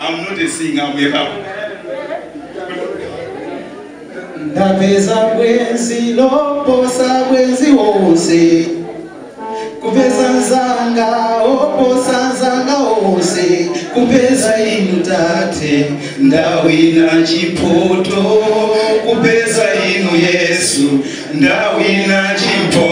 I'm not a singer, we have. ndaveza bwenzi loposa bwenzi wose kupeza nzanga oposa nzanga wose kupeza inu tate ndawina chipoto kupeza inu yesu ndawina chipoto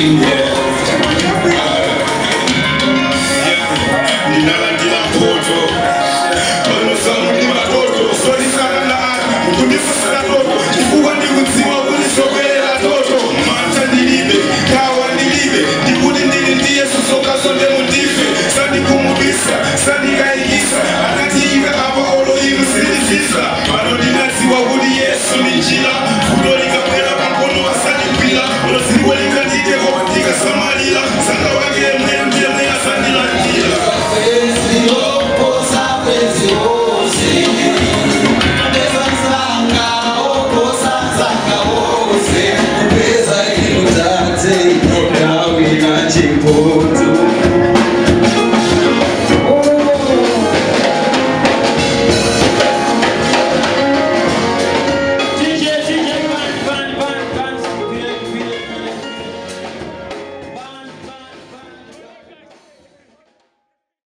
yeah. Sing